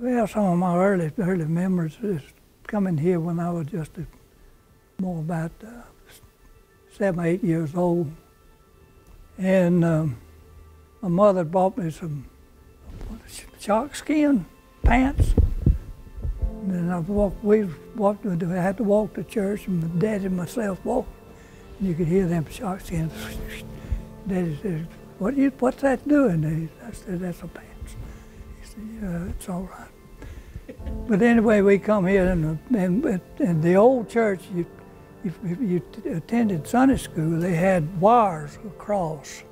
Well, some of my early early memories is coming here when I was just a, more about uh, seven, eight years old, and um, my mother bought me some shark skin pants. And then I walked. We walked. I had to walk to church, and my dad and myself walked. And you could hear them shark skins. Daddy said, "What you? What's that doing?" I said, "That's a pants." "Yeah, it's all right." But anyway, we come here, and, and, and the old church, you, if, if you attended Sunday school, they had wires across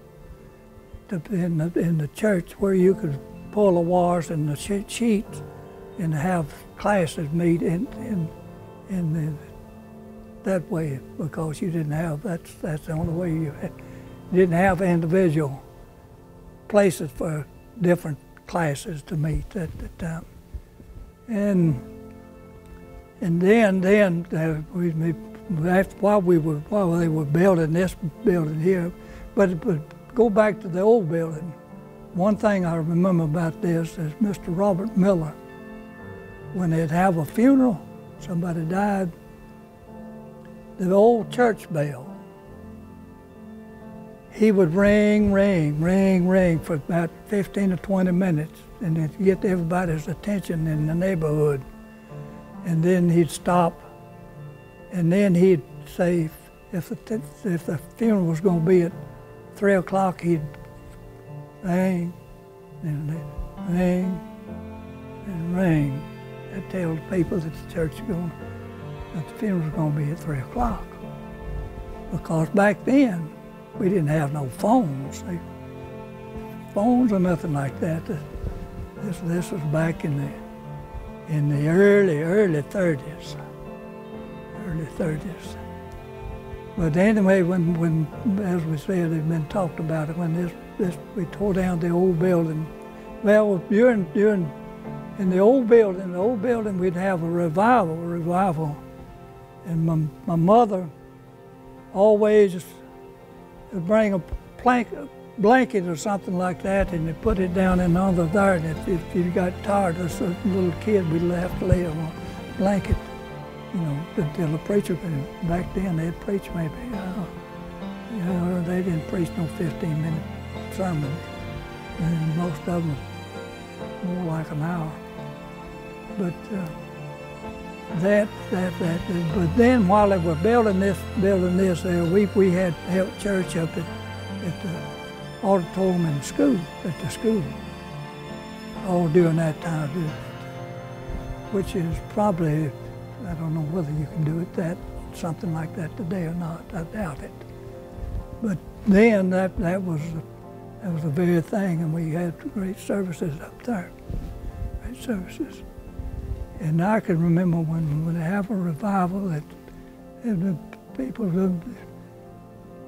the, in, the, in the church where you could pull the wires and the sheets and have classes meet in, in, in the, that way because you didn't have, that's, that's the only way you had, you didn't have individual places for different classes to meet at the time. And and then then uh, we, while we were while they were building this building here, but, but go back to the old building. One thing I remember about this is Mr. Robert Miller. When they'd have a funeral, somebody died, the old church bell, he would ring, ring, ring, ring for about 15 or 20 minutes and to get everybody's attention in the neighborhood. And then he'd stop, and then he'd say, if the, if the funeral was going to be at 3 o'clock, he'd ring and ring and ring and tell the people that the church is going, that the funeral was going to be at 3 o'clock. Because back then, we didn't have no phones. Phones or nothing like that. This, this was back in the, in the early, early 30s. Early 30s. But anyway, when, when, as we said, it had been talked about it, when this, this, we tore down the old building. Well, during, during, in the old building, the old building, we'd have a revival, a revival. And my, my mother always bring a plank, blanket or something like that, and they put it down in under there. And if, if you got tired, as a little kid, we'd have to lay on a blanket, you know, until the preacher could. Back then, they'd preach maybe, uh, you know, they didn't preach no 15-minute sermons. And most of them more like an hour. But uh, that, that, that. But then while they were building this, building this, there, we we had help church up at at the auditorium in school, at the school, all during that time, which is probably, I don't know whether you can do it that, something like that today or not, I doubt it. But then that, that was that was the very thing, and we had great services up there, great services. And I can remember when, when they have a revival that, that the people,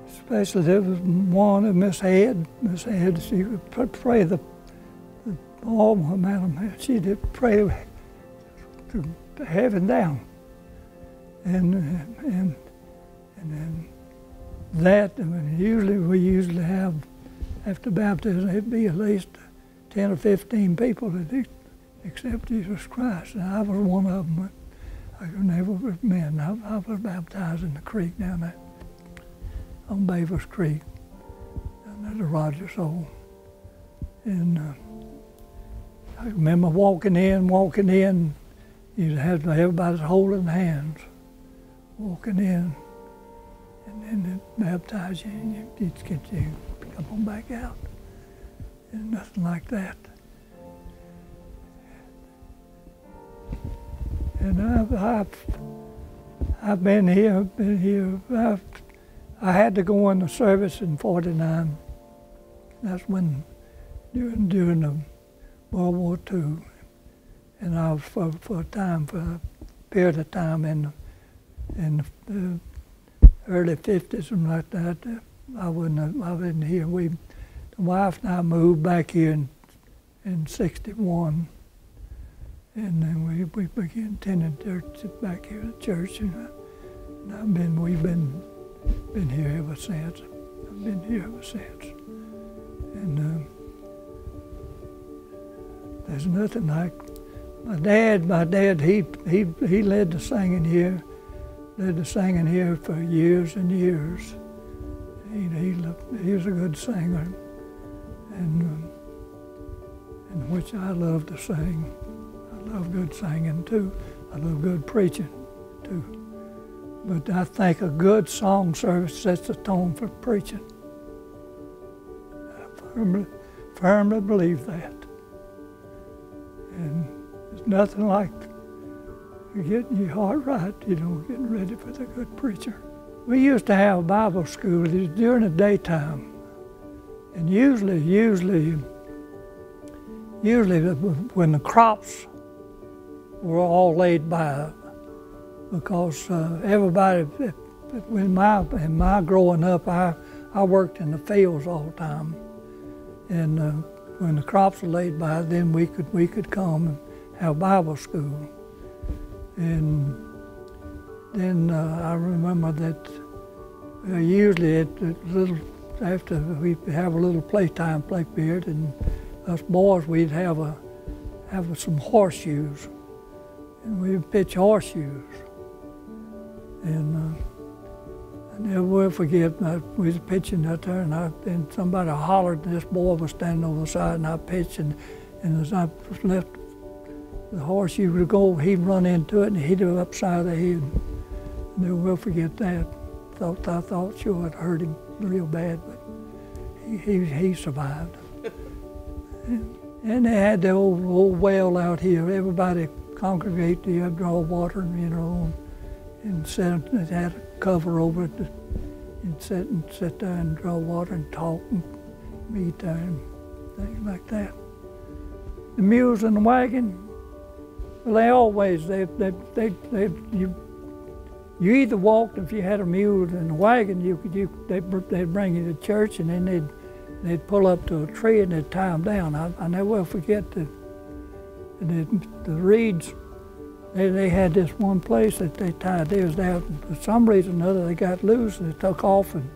especially there was one of Miss Head. Miss Head, she would pray the, the oh, madam, she did pray to heaven down. And, and, and then that, I mean, usually we usually have, after baptism, it'd be at least 10 or 15 people that accept Jesus Christ. And I was one of them. I never met. I, I was baptized in the creek down there on Beaver's Creek, and there's a Rogers hole. And uh, I remember walking in, walking in, you had everybody's holding hands, walking in, and then they baptize you, and you, you get you come on back out. And nothing like that. And I've, I've, I've been here, been here, I've I had to go in the service in 49. That's when, during, during the World War II. And I was for, for a time, for a period of time in, in the early 50s, something like that, I wasn't, I wasn't here. We, the wife and I moved back here in, in 61. And then we, we began attending church back here at church. And, and I've been, we've been been here ever since. I've been here ever since. And uh, there's nothing like my dad, my dad, he, he, he led the singing here, led the singing here for years and years. He, he, he was a good singer, and, um, and which I love to sing. Love good singing too. I love good preaching too. But I think a good song service sets the tone for preaching. I firmly, firmly believe that. And there's nothing like getting your heart right, you know, getting ready for the good preacher. We used to have Bible school during the daytime. And usually, usually, usually when the crops were all laid by, because uh, everybody, when my, in my growing up, I, I worked in the fields all the time. And uh, when the crops were laid by, then we could, we could come and have Bible school. And then uh, I remember that uh, usually at, at little, after we have a little playtime, play period, and us boys, we'd have a have some horseshoes, and we'd pitch horseshoes. And uh, I never will forget, I, we was pitching out there, and, I, and somebody hollered, and this boy was standing over the side, and I pitched, and, and as I left the horseshoe to go, he'd run into it and hit it upside the head. I Never will forget that. Thought I thought sure it hurt him real bad, but he he, he survived. and, and they had the old old well out here. Everybody congregate to draw water, and, you know, and sit. It had a cover over it, and sit and sit there and draw water and talk and meet there and things like that. The mules and the wagon, well, they always, they, they, they, they, you, you either walked, if you had a mule and a wagon, you could, you, they, they'd bring you to church and then they'd, they'd pull up to a tree and they'd tie them down. I, I never will forget the, the, the reeds, they, they had this one place that they tied theirs down. For some reason or other, they got loose and they took off and,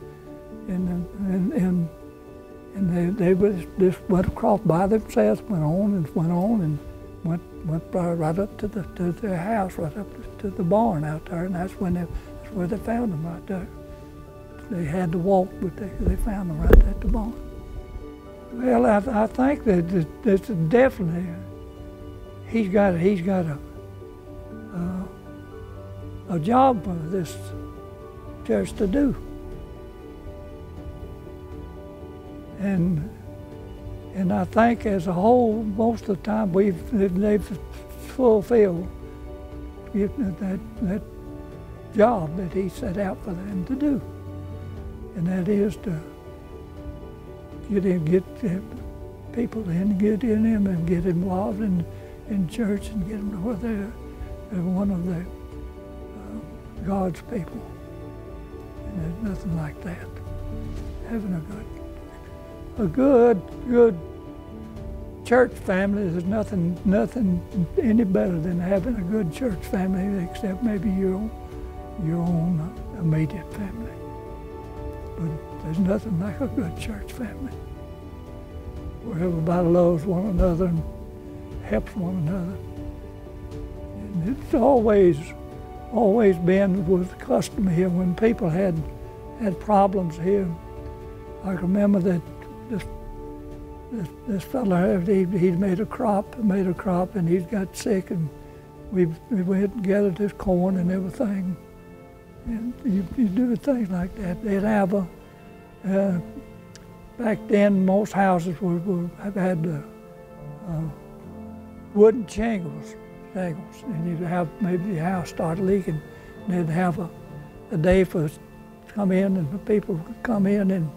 and, and, and, and they, they just went across by themselves, went on and went on and went went right up to the to their house, right up to the barn out there, and that's when they, that's where they found them right there. They had to walk, but they, they found them right at the barn. Well, I, I think that it's definitely he's got he's got a uh, a job for this church to do, and and I think as a whole, most of the time we've they've fulfilled that that job that he set out for them to do, and that is to get in, get people in, get in him, and get involved in in church and get them to where they're, they're one of the uh, God's people. And there's nothing like that. Having a good a good, good church family. There's nothing, nothing any better than having a good church family, except maybe your own, your own immediate family. But there's nothing like a good church family, where everybody loves one another helps one another. And it's always, always been with custom here when people had had problems here. I remember that this this, this fellow he he'd made a crop, made a crop, and he's got sick, and we we went and gathered his corn and everything, and you, you do things like that. They'd have a uh, back then most houses were have had uh, uh, wooden shingles, shingles, and you'd have maybe the house start leaking, and they'd have a, a day for come in and the people would come in and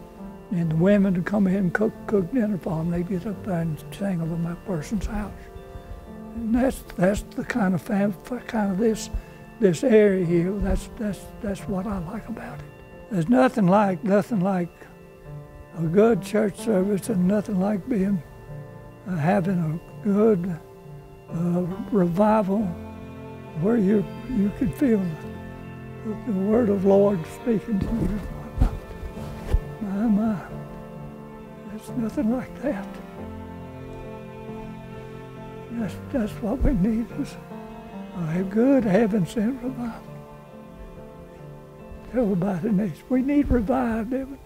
and the women would come in and cook, cook dinner for them. They'd get up there and sing over my person's house. And that's, that's the kind of fam, kind of this, this area here. That's, that's, that's what I like about it. There's nothing like, nothing like a good church service and nothing like being, uh, having a good revival where you, you can feel the, the word of Lord speaking to you. My, my. There's nothing like that. That's, that's what we need is a good heaven sent revival. Everybody needs. We need revived, David.